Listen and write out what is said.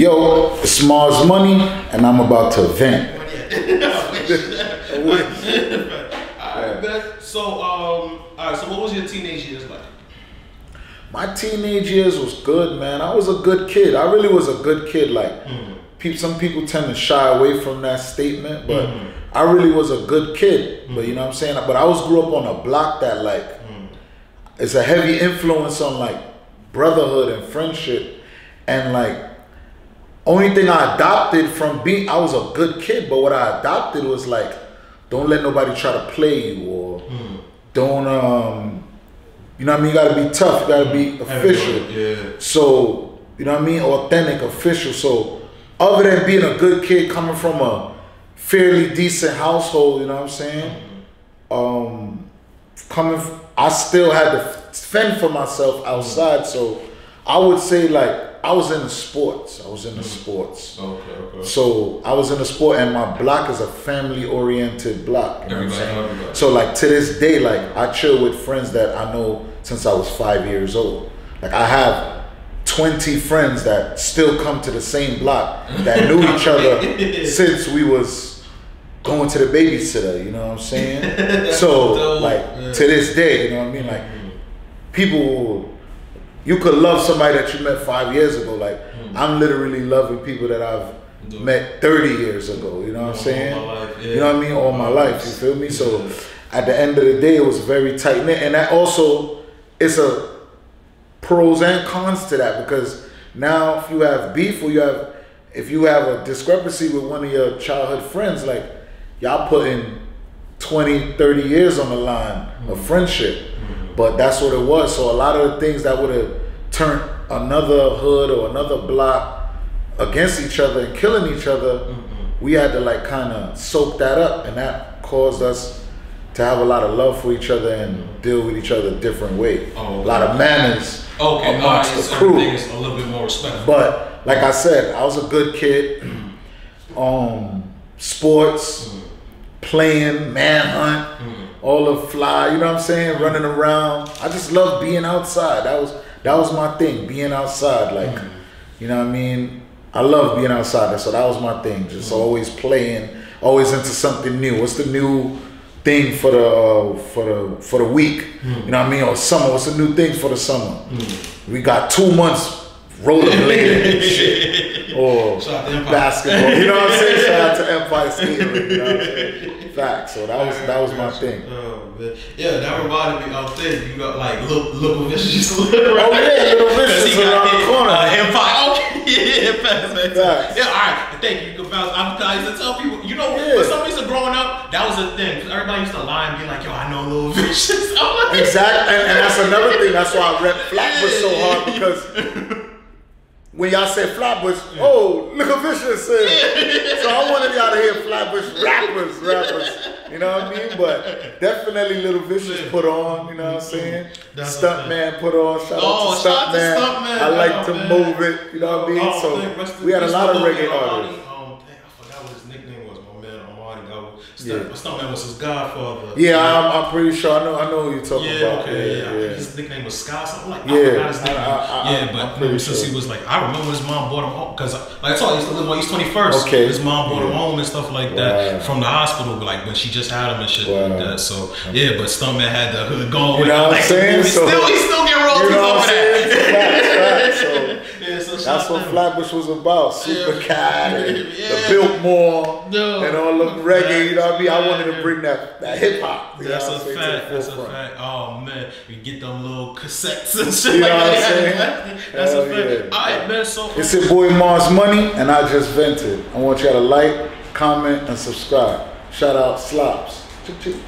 Yo, it's Marz Money, and I'm about to vent. So, um, alright. So, what was your teenage years like? My teenage years was good, man. I was a good kid. I really was a good kid. Like, Mm-hmm. some people tend to shy away from that statement, but I really was a good kid. But you know what I'm saying? But I was grew up on a block that like it's a heavy influence on like brotherhood and friendship, and like only thing I adopted from being I was a good kid, but what I adopted was like don't let nobody try to play you or don't um you know what I mean you gotta be tough, you gotta be official. Yeah. So, you know what I mean? Authentic, official. So, other than being a good kid coming from a fairly decent household, you know what I'm saying? Um, coming, I still had to fend for myself outside. So, I would say like I was in the sports. I was in the mm. sports. Okay. Okay. So I was in the sport, and my block is a family-oriented block. You know what I'm Everybody saying? everybody. So like to this day, like I chill with friends that I know since I was five years old. Like I have twenty friends that still come to the same block that knew each other since we was going to the babysitter. You know what I'm saying? So Dope. like to this day, you know what I mean? Like mm. people you could love somebody that you met five years ago. Like Hmm. I'm literally loving people that I've met 30 years ago. You know what I'm saying? life, yeah. You know what I mean? All my life. You feel me? So at the end of the day, it was very tight knit, and that also it's a pros and cons to that because now if you have beef or you have if you have a discrepancy with one of your childhood friends, like y'all putting 20, 30 years on the line of friendship. But that's what it was. So a lot of the things that would have turned another hood or another block against each other and killing each other, mm-hmm. we had to like kind of soak that up, and that caused us to have a lot of love for each other and mm-hmm. deal with each other a different way. Oh, A lot of manners Okay. All right. amongst the crew. a little bit more respectful. But like I said, I was a good kid. Um, sports, mm-hmm. Playing, manhunt, mm-hmm. all the fly. You know what I'm saying? Running around. I just love being outside. That was that was my thing. Being outside, like mm-hmm. you know what I mean. I love being outside. So that was my thing. Just mm-hmm. always playing, always into something new. What's the new thing for the uh, for the for the week? You know what I mean? Or summer. What's the new thing for the summer? We got two months rollerblading and shit. Or Shout out to Empire. basketball. You know what I'm saying? Shout out to Empire State. You know what I'm saying? Facts. So that was that was my thing. Oh man, yeah, that reminded me of this. You got like little little vicious. Oh yeah, Little Vicious around the corner. Uh, Empire. Okay, yeah, facts, facts. Yeah, all right. Thank you. You can bounce. I'm, I used to tell people, you know, Yeah. for some reason growing up, that was a thing. 'Cause Everybody used to lie and be like, "Yo, I know little vicious." I'm like, Exactly, and, and that's another thing. That's why I rep Flatbush so hard because when y'all say Flatbush, oh, look at Vicious said. So I wanted y'all to hear Flatbush rappers, rappers. You know what I mean? But definitely Little Vicious put on. You know what I'm saying? Stuntman put on. Shout Oh, out to Stuntman. I like Oh, to man. move it. You know what I mean? Oh, So we had a lot of reggae artists. Um, dang, I forgot was. My man Armani. Was Yeah. Stunt, Stuntman was his godfather. Yeah, I'm, I'm pretty sure. I know. I know who you're talking Yeah, about. okay, yeah. Think yeah. His nickname was Scott, something like Yeah, I forgot his nickname. I- I- yeah, I'm but since sure. he was like, I remember his mom brought him home because, like I told you, he used to live on East 21st. Okay. His mom brought him home and stuff like Wow. that from the hospital, like when she just had him and shit Wow. like that. So yeah, but Stuntman had the hood going. You with know what I'm like, saying? He So- still, he still get You know over that. Facts, facts. So Yeah, so That's what. Flatbush was about. Super Cat and the Biltmore No. and all the reggae, you know what I mean? I wanted to bring that, that hip hop. That's a what I'm saying, to fact. That's a fact. Oh man, we get them little cassettes and shit You know like what I'm saying? That's Hell a fact. yeah. All right, man. So It's your boy Marz Money, and I just vented. I want y'all to like, comment, and subscribe. Shout out Slops. Choo-choo.